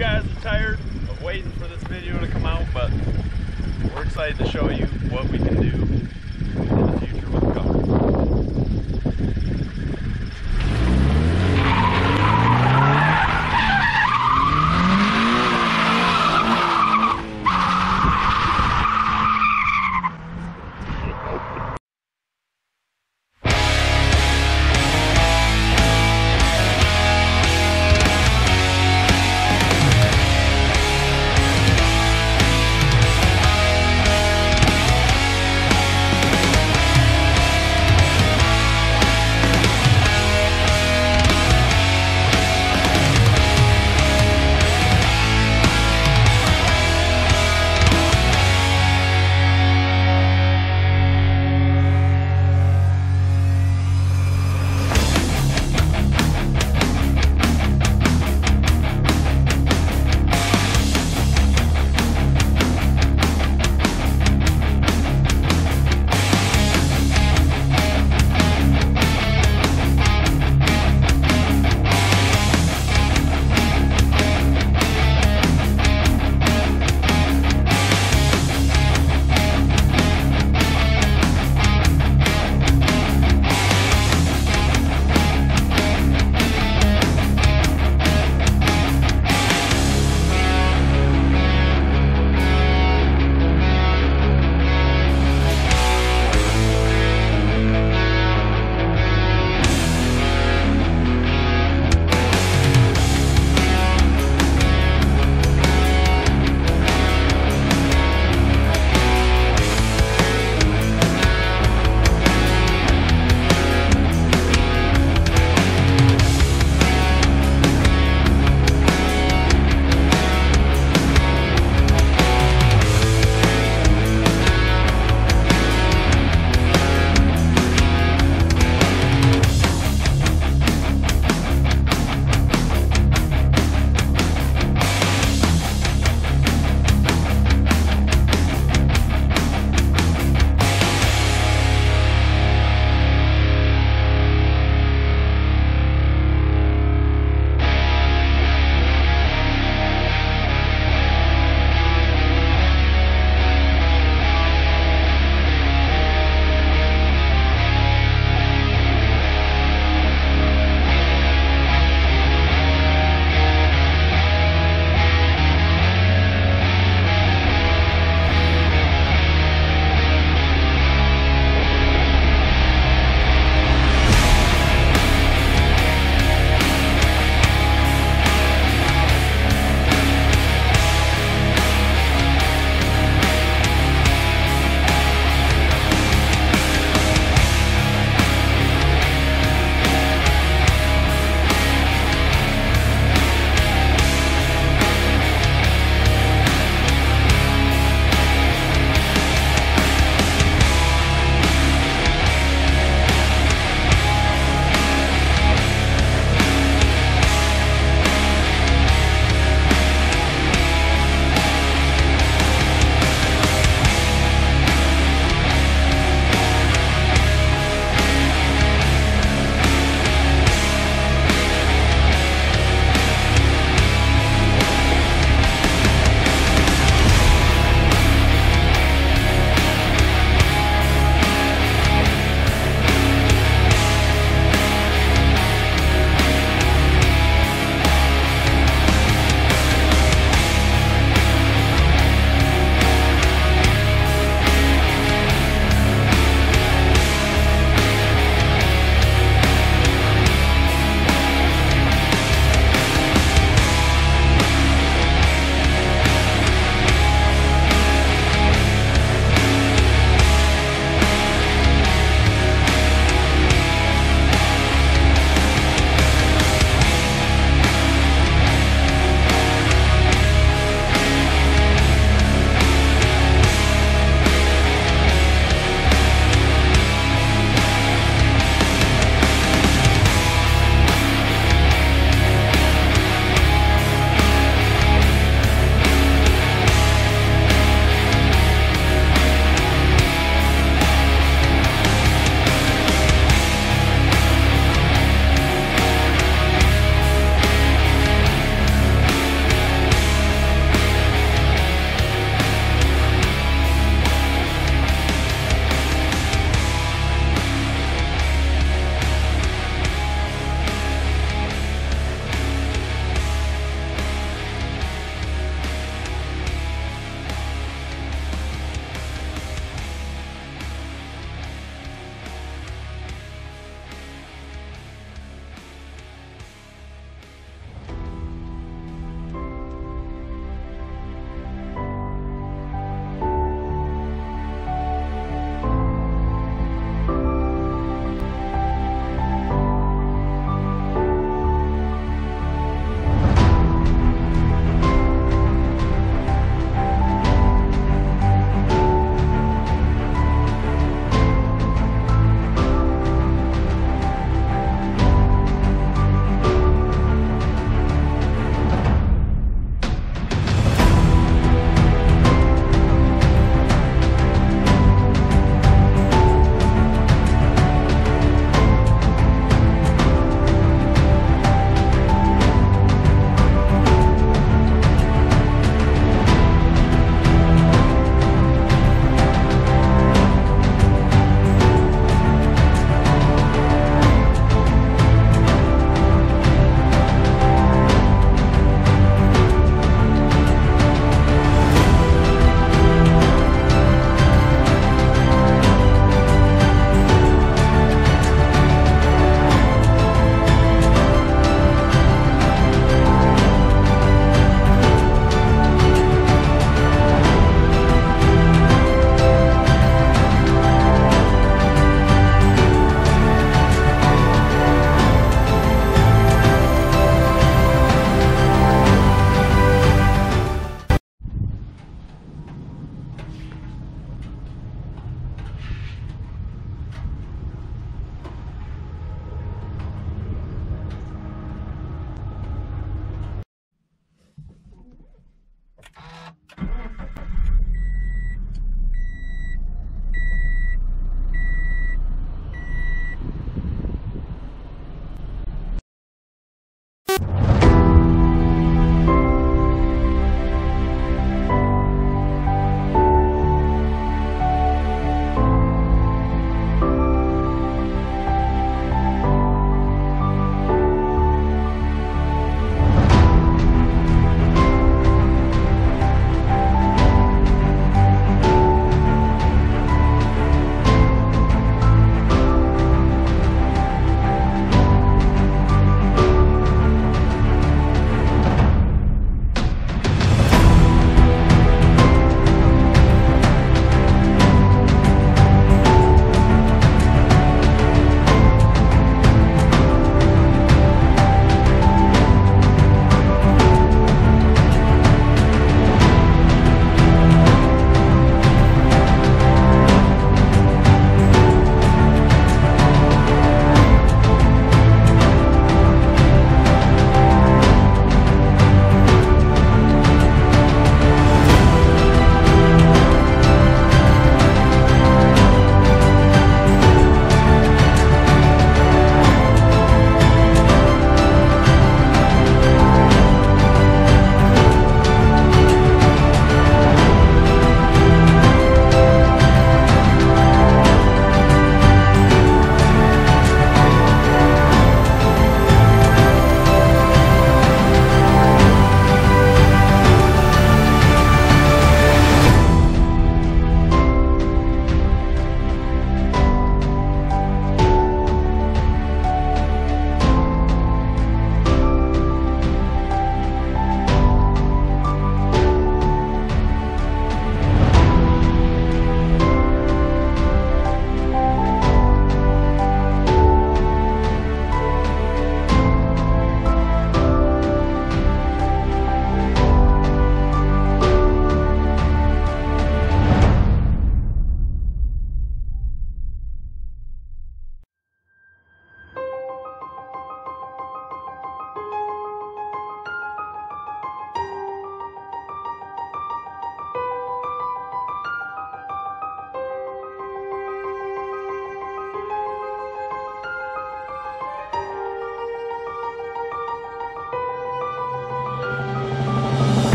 guys are tired of waiting for this video to come out, but we're excited to show you what we can do in the future with the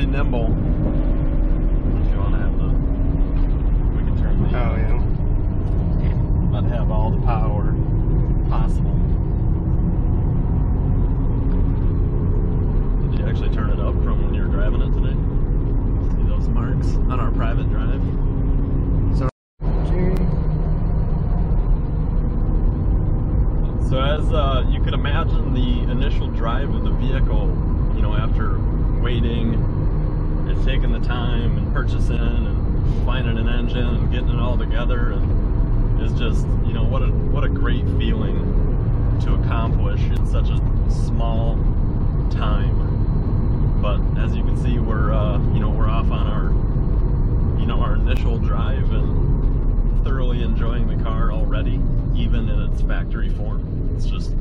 pretty nimble. If you want to have the, we can turn the. Oh yeah. But have all the power possible. Did you actually turn it up from when you were driving it today? See those marks on our private drive? So as uh, you could imagine the initial drive of the vehicle, you know, after waiting taking the time and purchasing and finding an engine and getting it all together and is just, you know, what a what a great feeling to accomplish in such a small time. But as you can see, we're uh, you know we're off on our you know our initial drive and thoroughly enjoying the car already, even in its factory form. It's just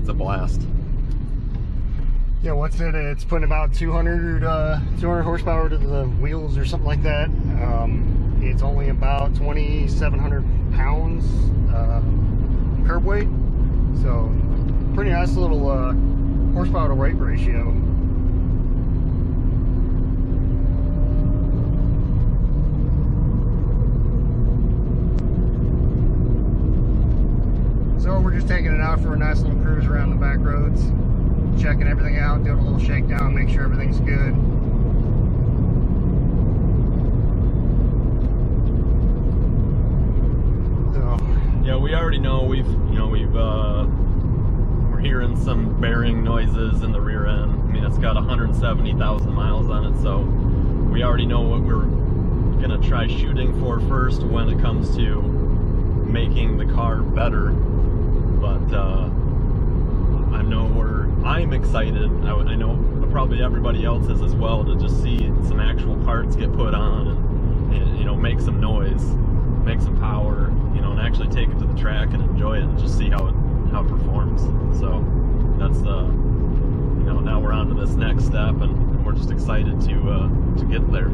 it's a blast. Yeah, what's it? It's putting about 200, uh, 200 horsepower to the wheels or something like that. Um, it's only about 2,700 pounds uh, curb weight. So, pretty nice little uh, horsepower to weight ratio. So we're just taking it out for a nice little cruise around the back roads checking everything out, doing a little shakedown, make sure everything's good. So, Yeah, we already know we've you know we've uh, we're hearing some bearing noises in the rear end. I mean, it's got 170,000 miles on it, so we already know what we're gonna try shooting for first when it comes to making the car better. But uh, I know we're I'm excited. I, I know probably everybody else is as well to just see some actual parts get put on and, and you know make some noise, make some power, you know, and actually take it to the track and enjoy it and just see how it how it performs. So that's the you know now we're on to this next step and we're just excited to uh, to get there.